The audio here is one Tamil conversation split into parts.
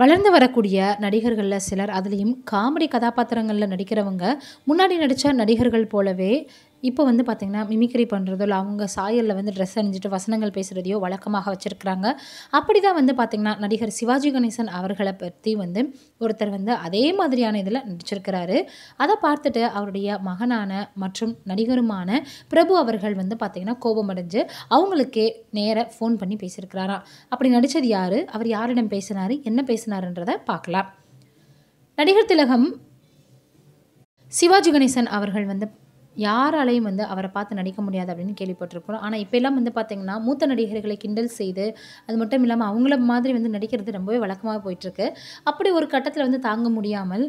வளர்ந்து வரக்கூடிய நடிகர்களில் சிலர் அதுலேயும் காமெடி கதாபாத்திரங்களில் நடிக்கிறவங்க முன்னாடி நடித்த நடிகர்கள் போலவே இப்போ வந்து பார்த்திங்கன்னா மிமிக்ரி பண்ணுறதோ இல்லை அவங்க சாயலில் வந்து ட்ரெஸ் அணிஞ்சிட்டு வசனங்கள் பேசுகிறதையோ வழக்கமாக வச்சுருக்கிறாங்க. அப்படி தான் வந்து பார்த்திங்கன்னா நடிகர் சிவாஜி கணேசன் அவர்களை பற்றி வந்து ஒருத்தர் வந்து அதே மாதிரியான இதில் நடிச்சிருக்கிறாரு. அதை பார்த்துட்டு அவருடைய மகனான மற்றும் நடிகருமான பிரபு அவர்கள் வந்து பார்த்திங்கன்னா கோபமடைஞ்சு அவங்களுக்கே நேராக ஃபோன் பண்ணி பேசியிருக்கிறாராம் அப்படி நடித்தது யார்? அவர் யாரிடம் பேசினார்? என்ன பேசினாருன்றதை பார்க்கலாம். நடிகர் திலகம் சிவாஜி கணேசன் அவர்கள் வந்து யாராலையும் வந்து அவரை பார்த்து நடிக்க முடியாது அப்படின்னு கேள்விப்பட்டிருக்கிறோம். ஆனால் இப்போல்லாம் வந்து பார்த்திங்கன்னா மூத்த நடிகர்களை கிண்டல் செய்து அது மட்டும் இல்லாமல் அவங்கள மாதிரி வந்து நடிக்கிறது ரொம்பவே வழக்கமாக போயிட்டுருக்கு. அப்படி ஒரு கட்டத்தில் வந்து தாங்க முடியாமல்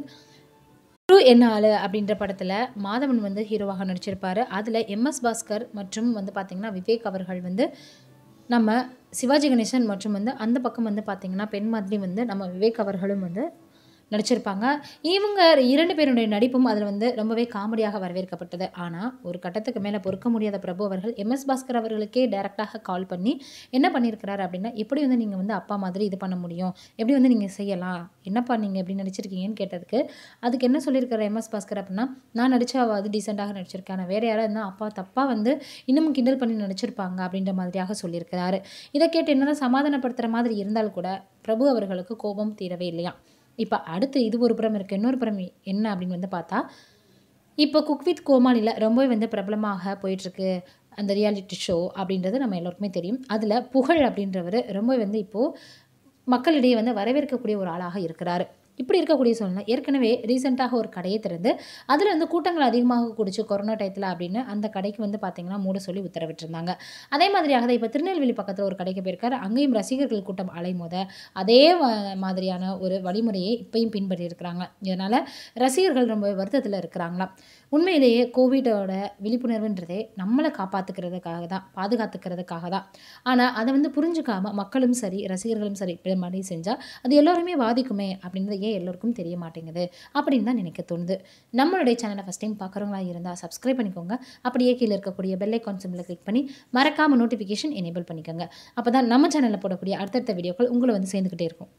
குரு என்ன ஆளு அப்படின்ற படத்தில் மாதவன் வந்து ஹீரோவாக நடிச்சிருப்பார். அதில் எம்எஸ் பாஸ்கர் மற்றும் வந்து பார்த்திங்கன்னா விவேக் அவர்கள் வந்து நம்ம சிவாஜி கணேசன் மற்றும் வந்து அந்த பக்கம் வந்து பார்த்திங்கன்னா பெண் மாதிரி வந்து நம்ம விவேக் அவர்களும் வந்து நடிச்சிருப்பாங்க. இவங்க இரண்டு பேருடைய நடிப்பும் அதில் வந்து ரொம்பவே காமெடியாக வரவேற்கப்பட்டது. ஆனால் ஒரு கட்டத்துக்கு மேலே பொறுக்க முடியாத பிரபு அவர்கள் எம்எஸ் பாஸ்கர் அவர்களுக்கே டைரெக்டாக கால் பண்ணி என்ன பண்ணியிருக்கிறாரு? அப்படின்னா எப்படி வந்து நீங்கள் வந்து அப்பா மாதிரி இது பண்ண முடியும்? எப்படி வந்து நீங்கள் செய்யலாம்? என்னப்பா நீங்கள் எப்படி நடிச்சிருக்கீங்கன்னு கேட்டதுக்கு அதுக்கு என்ன சொல்லியிருக்கிற எம்எஸ் பாஸ்கர் அப்படின்னா நான் நடித்தா அது டீசெண்டாக நடிச்சிருக்கேன். ஆனால் வேறு யாராவது இருந்தால் அப்பா தப்பாக வந்து இன்னமும் கிண்டல் பண்ணி நடிச்சிருப்பாங்க. அப்படின்ற மாதிரியாக சொல்லியிருக்கிறாரு. இதை கேட்டு என்னதான் சமாதானப்படுத்துகிற மாதிரி இருந்தால் கூட பிரபு அவர்களுக்கு கோபம் தீரவே இல்லையா இப்போ அடுத்து இது ஒரு புறம் இருக்குது இன்னொரு புறம் என்ன அப்படின்னு வந்து பார்த்தா இப்போ குக் வித் கோமாளியில் ரொம்பவே வந்து பிரபலமாக போயிட்டுருக்கு அந்த ரியாலிட்டி ஷோ அப்படின்றது நம்ம எல்லாருக்குமே தெரியும். அதில் புகழ் அப்படின்றவர் ரொம்ப வந்து இப்போது மக்களிடையே வந்து வரவேற்கக்கூடிய ஒரு ஆளாக இருக்கிறாரு. இப்படி இருக்கக்கூடிய சூழ்நிலை. ஏற்கனவே ரீசெண்டாக ஒரு கடையை திறந்து அதில் வந்து கூட்டங்கள் அதிகமாக கூடிச்சு கொரோனா டயத்தில் அப்படின்னு அந்த கடைக்கு வந்து பார்த்திங்கன்னா மூட சொல்லி உத்தரவிட்டிருந்தாங்க. அதே மாதிரியாக தான் இப்போ திருநெல்வேலி பக்கத்தில் ஒரு கடைக்கு போயிருக்காரு. அங்கேயும் ரசிகர்கள் கூட்டம் அலைமோத அதே மாதிரியான ஒரு வழிமுறையை இப்பையும் பின்பற்றியிருக்கிறாங்க இதனால் ரசிகர்கள் ரொம்ப வருத்தத்தில் இருக்கிறாங்களாம் உண்மையிலேயே கோவிடோட விழிப்புணர்வுன்றதே நம்மளை காப்பாற்றுக்கிறதுக்காக தான் பாதுகாத்துக்கிறதுக்காக தான் ஆனால் அதை வந்து புரிஞ்சுக்காம மக்களும் சரி ரசிகர்களும் சரி இப்படி மாதிரி செஞ்சால் அது எல்லோருமே பாதிக்குமே அப்படின்றத ஏன் எல்லோருக்கும் தெரிய மாட்டேங்குது அப்படின்னு தான் நினைக்க தோணுது. நம்மளுடைய சேனலை ஃபஸ்ட் டைம் பார்க்குறவங்களா இருந்தால் சப்ஸ்கிரைப் பண்ணிக்கோங்க. அப்படியே கீழே இருக்கக்கூடிய பெல் ஐக்கான் சிம்பிளை கிளிக் பண்ணி மறக்காமல் நோட்டிஃபிகேஷன் எனேபிள் பண்ணிக்கோங்க. அப்போ தான் நம்ம சேனலில் போடக்கூடிய அடுத்தடுத்த வீடியோக்கள் உங்களை வந்து சேர்ந்துக்கிட்டே இருக்கும்.